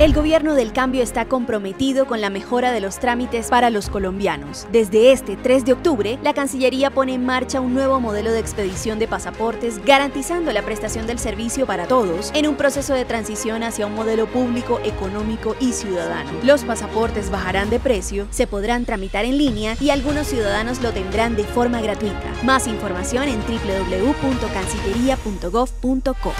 El gobierno del cambio está comprometido con la mejora de los trámites para los colombianos. Desde este 3 de octubre, la Cancillería pone en marcha un nuevo modelo de expedición de pasaportes garantizando la prestación del servicio para todos en un proceso de transición hacia un modelo público, económico y ciudadano. Los pasaportes bajarán de precio, se podrán tramitar en línea y algunos ciudadanos lo tendrán de forma gratuita. Más información en www.cancillería.gov.co.